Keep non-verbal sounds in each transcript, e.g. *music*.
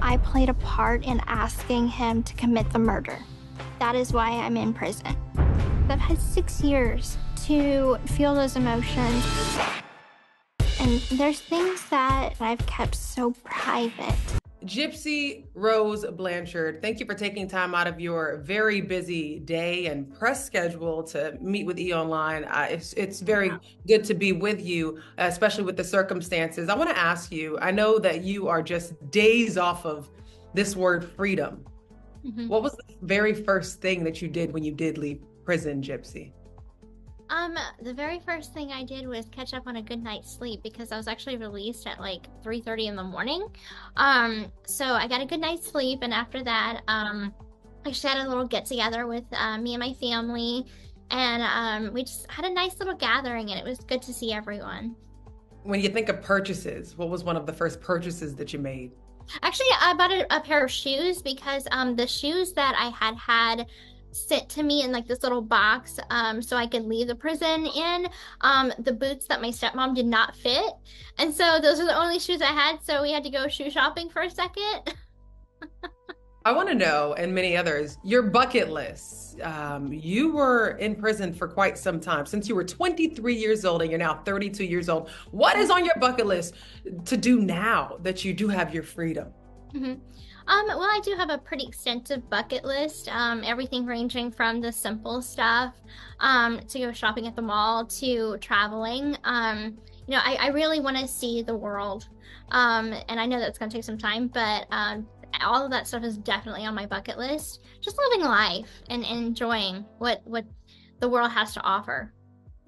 I played a part in asking him to commit the murder. That is why I'm in prison. I've had six years to feel those emotions. And there's things that I've kept so private. Gypsy Rose Blanchard, thank you for taking time out of your very busy day and press schedule to meet with E Online. Uh, it's it's very good to be with you, especially with the circumstances. I want to ask you. I know that you are just days off of this word freedom. Mm-hmm. What was the very first thing that you did when you did leave prison, Gypsy? Um, the very first thing I did was catch up on a good night's sleep because I was actually released at like 3:30 in the morning. Um, so I got a good night's sleep, and after that, um, I just had a little get together with uh, me and my family, and um, we just had a nice little gathering, and it was good to see everyone. When you think of purchases, what was one of the first purchases that you made? Actually, I bought a, a pair of shoes because um, the shoes that I had had sent to me in like this little box um, so I could leave the prison in. Um, the boots that my stepmom did not fit. And so those were the only shoes I had. So we had to go shoe shopping for a second. *laughs* I want to know, and many others, your bucket list. Um, you were in prison for quite some time, since you were 23 years old and you're now 32 years old. What is on your bucket list to do now that you do have your freedom? Mm-hmm. Um, well, I do have a pretty extensive bucket list. Um, everything ranging from the simple stuff um, to go shopping at the mall to traveling. Um, you know, I, I really want to see the world, um, and I know that's going to take some time, but um, all of that stuff is definitely on my bucket list. Just living life and, and enjoying what what the world has to offer.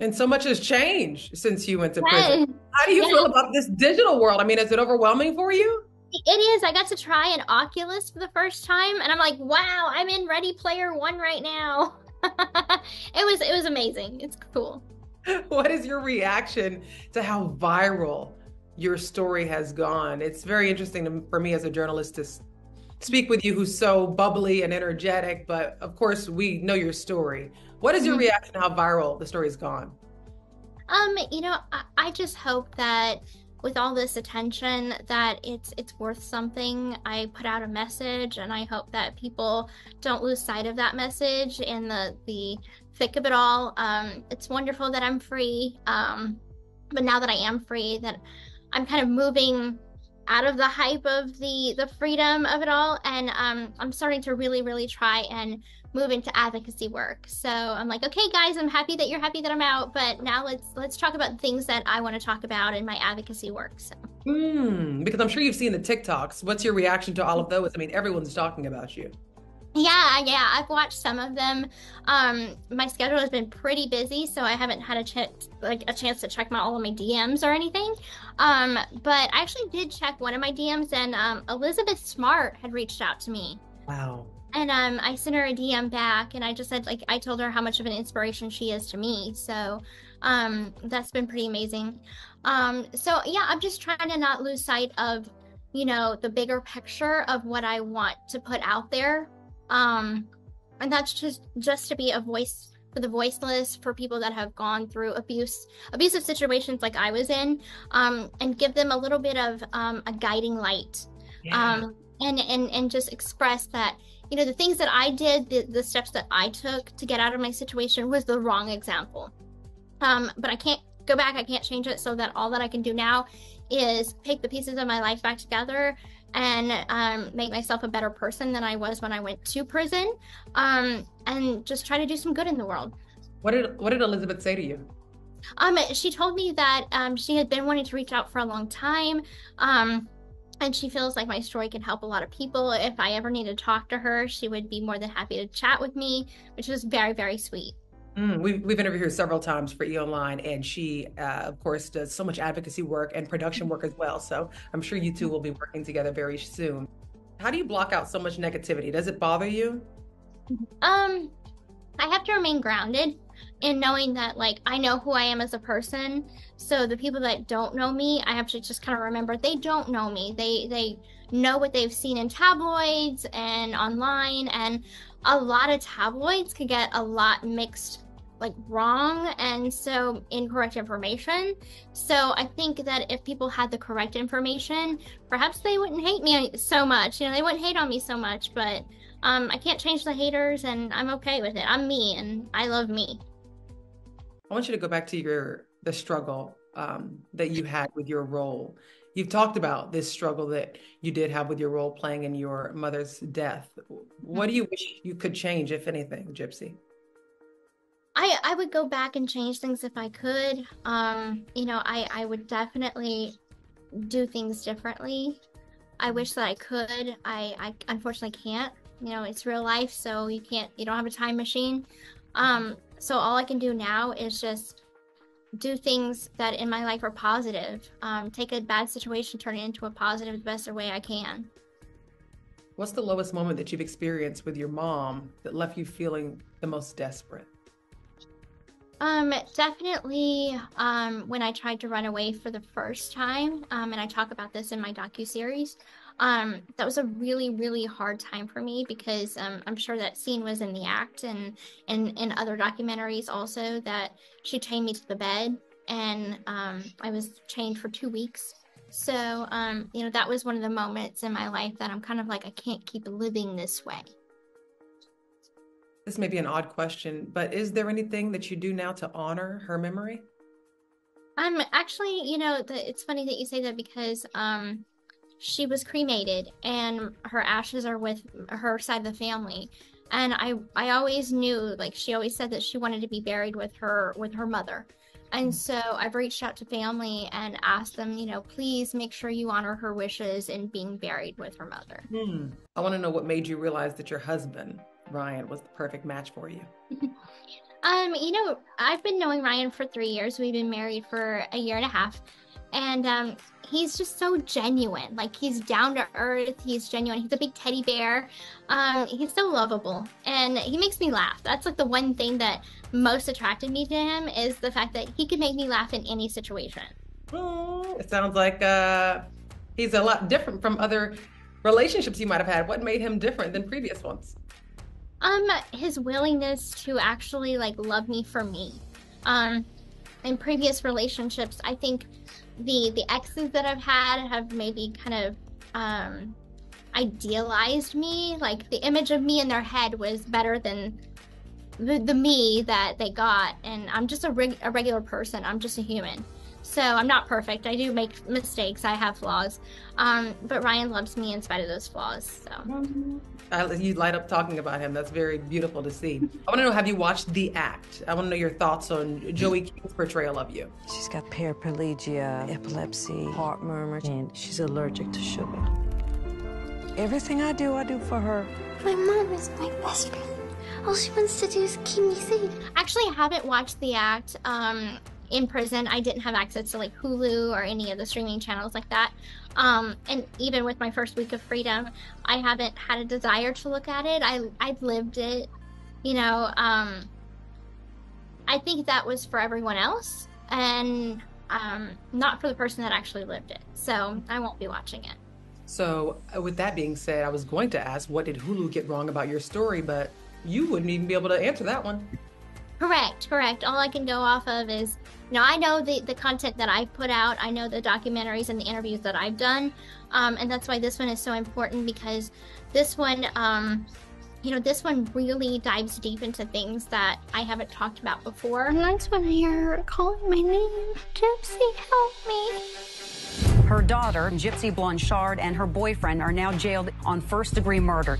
And so much has changed since you went to prison. How do you feel about this digital world? I mean, is it overwhelming for you? It is. I got to try an Oculus for the first time, and I'm like, wow, I'm in Ready Player One right now. *laughs* it was it was amazing. It's cool. *laughs* What is your reaction to how viral your story has gone? It's very interesting to, for me as a journalist to speak with you, who's so bubbly and energetic. But of course, we know your story. What is your mm-hmm. reaction to how viral the story has gone? Um, you know, I, I just hope that with all this attention that it's it's worth something. I put out a message and I hope that people don't lose sight of that message in the the thick of it all. Um, it's wonderful that I'm free. Um, but now that I am free, that I'm kind of moving out of the hype of the the freedom of it all and um, i'm starting to really really try and move into advocacy work. So i'm like okay guys i'm happy that you're happy that i'm out but now let's let's talk about things that i want to talk about in my advocacy work so. Mm, because i'm sure you've seen the tiktoks. What's your reaction to all of those? I mean everyone's talking about you yeah, yeah, I've watched some of them. Um, my schedule has been pretty busy, so I haven't had a chance, like a chance to check my all of my DMs or anything. Um, but I actually did check one of my DMs, and um, Elizabeth Smart had reached out to me. Wow. And um, I sent her a DM back, and I just said, like, I told her how much of an inspiration she is to me. So um, that's been pretty amazing. Um, so yeah, I'm just trying to not lose sight of, you know, the bigger picture of what I want to put out there um, and that's just just to be a voice for the voiceless, for people that have gone through abuse, abusive situations like I was in, um, and give them a little bit of um, a guiding light, yeah. um, and and and just express that you know the things that I did, the, the steps that I took to get out of my situation was the wrong example. Um, but I can't go back. I can't change it. So that all that I can do now is pick the pieces of my life back together and um, make myself a better person than I was when I went to prison, um, and just try to do some good in the world. What did What did Elizabeth say to you? Um, she told me that um, she had been wanting to reach out for a long time. Um, and she feels like my story can help a lot of people. If I ever need to talk to her, she would be more than happy to chat with me, which was very, very sweet. Mm, we've, we've interviewed her several times for E Online, and she, uh, of course, does so much advocacy work and production work as well. So I'm sure you two will be working together very soon. How do you block out so much negativity? Does it bother you? Um, I have to remain grounded in knowing that, like, I know who I am as a person. So the people that don't know me, I have to just kind of remember they don't know me. They they know what they've seen in tabloids and online, and a lot of tabloids could get a lot mixed like wrong and so incorrect information. So I think that if people had the correct information, perhaps they wouldn't hate me so much. You know, they wouldn't hate on me so much, but um, I can't change the haters and I'm okay with it. I'm me and I love me. I want you to go back to your the struggle um, that you had with your role. You've talked about this struggle that you did have with your role playing in your mother's death. What do you wish you could change, if anything, Gypsy? I, I would go back and change things if I could. Um, you know, I, I would definitely do things differently. I wish that I could. I, I unfortunately can't. You know, it's real life, so you can't, you don't have a time machine. Um, so all I can do now is just do things that in my life are positive. Um, take a bad situation, turn it into a positive the best way I can. What's the lowest moment that you've experienced with your mom that left you feeling the most desperate? Um, definitely um, when I tried to run away for the first time, um, and I talk about this in my docu series. Um, that was a really, really hard time for me because um, I'm sure that scene was in the act and and in other documentaries also that she chained me to the bed and um, I was chained for two weeks. So um, you know that was one of the moments in my life that I'm kind of like I can't keep living this way. This may be an odd question, but is there anything that you do now to honor her memory? Um, actually, you know, the, it's funny that you say that because um, she was cremated and her ashes are with her side of the family and i i always knew like she always said that she wanted to be buried with her with her mother and mm. so i've reached out to family and asked them you know please make sure you honor her wishes in being buried with her mother hmm. i want to know what made you realize that your husband ryan was the perfect match for you *laughs* um you know i've been knowing ryan for three years we've been married for a year and a half and um, he's just so genuine. Like he's down to earth. He's genuine. He's a big teddy bear. Um, he's so lovable, and he makes me laugh. That's like the one thing that most attracted me to him is the fact that he could make me laugh in any situation. it sounds like uh, he's a lot different from other relationships you might have had. What made him different than previous ones? Um, his willingness to actually like love me for me. Um, in previous relationships, I think the the exes that I've had have maybe kind of um, idealized me. Like the image of me in their head was better than the, the me that they got. And I'm just a, reg- a regular person. I'm just a human. So I'm not perfect. I do make mistakes. I have flaws. Um, but Ryan loves me in spite of those flaws. So. I, you light up talking about him. That's very beautiful to see. I want to know have you watched The Act? I want to know your thoughts on Joey King's portrayal of you. She's got paraplegia, epilepsy, heart murmur, and she's allergic to sugar. Everything I do, I do for her. My mom is my best friend. All she wants to do is keep me safe. Actually, I haven't watched The Act. Um, in prison, I didn't have access to like Hulu or any of the streaming channels like that. Um, and even with my first week of freedom, I haven't had a desire to look at it. I I've lived it, you know. Um, I think that was for everyone else, and um, not for the person that actually lived it. So I won't be watching it. So, uh, with that being said, I was going to ask, what did Hulu get wrong about your story? But you wouldn't even be able to answer that one. Correct, correct. All I can go off of is, you know, I know the, the content that I've put out. I know the documentaries and the interviews that I've done. Um, and that's why this one is so important because this one, um, you know, this one really dives deep into things that I haven't talked about before. And that's when I hear her calling my name. Gypsy, help me. Her daughter, Gypsy Blanchard, and her boyfriend are now jailed on first degree murder.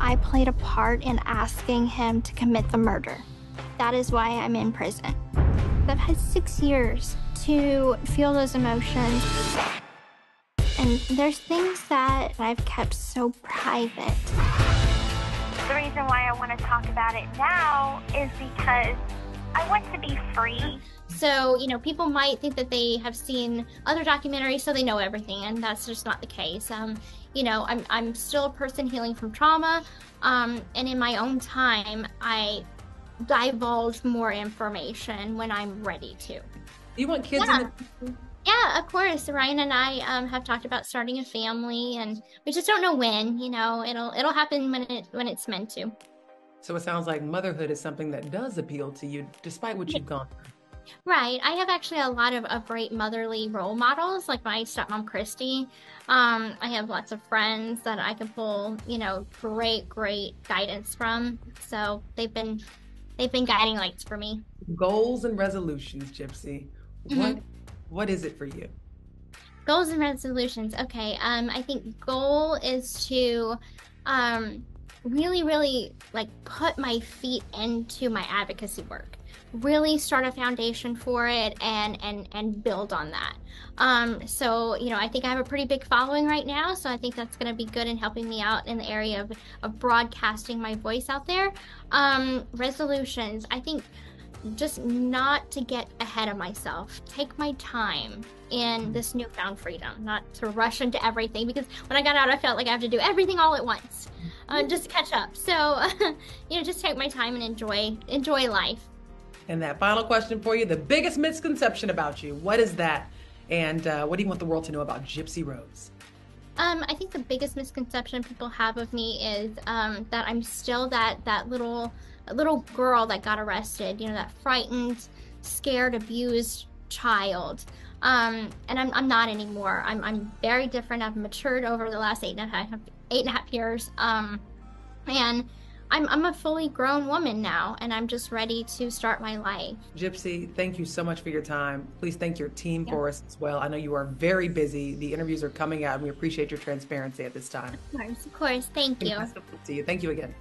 I played a part in asking him to commit the murder. That is why I'm in prison. I've had six years to feel those emotions. And there's things that I've kept so private. The reason why I want to talk about it now is because I want to be free. So, you know, people might think that they have seen other documentaries, so they know everything, and that's just not the case. Um, you know, I'm, I'm still a person healing from trauma, um, and in my own time, I divulge more information when I'm ready to. You want kids yeah. The- yeah, of course. Ryan and I um, have talked about starting a family, and we just don't know when. You know, it'll it'll happen when it when it's meant to. So it sounds like motherhood is something that does appeal to you despite what you've gone through. Right. I have actually a lot of, of great motherly role models, like my stepmom Christy. Um, I have lots of friends that I can pull, you know, great, great guidance from. So they've been they've been guiding lights for me. Goals and resolutions, Gypsy. Mm-hmm. What what is it for you? Goals and resolutions. Okay. Um, I think goal is to um really, really like put my feet into my advocacy work really start a foundation for it and and and build on that. Um so you know i think i have a pretty big following right now so i think that's going to be good in helping me out in the area of, of broadcasting my voice out there. Um resolutions. I think just not to get ahead of myself. Take my time in this newfound freedom. Not to rush into everything because when i got out i felt like i have to do everything all at once. Uh, just to catch up. So *laughs* you know just take my time and enjoy enjoy life and that final question for you the biggest misconception about you, what is that? And uh, what do you want the world to know about Gypsy Rose? Um, I think the biggest misconception people have of me is um, that I'm still that that little little girl that got arrested. You know, that frightened, scared, abused child. Um, and I'm, I'm not anymore. I'm, I'm very different. I've matured over the last eight and a half eight and a half years. Um, and I'm, I'm a fully grown woman now, and I'm just ready to start my life. Gypsy, thank you so much for your time. Please thank your team yeah. for us as well. I know you are very busy. The interviews are coming out, and we appreciate your transparency at this time. Of course, of course. Thank you. To you. Thank you again.